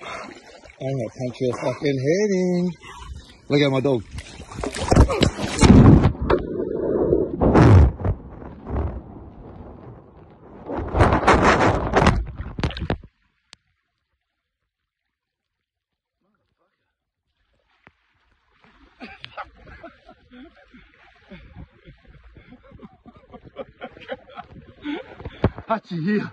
I have punch your fucking head in. Look at my dog. Hachi here.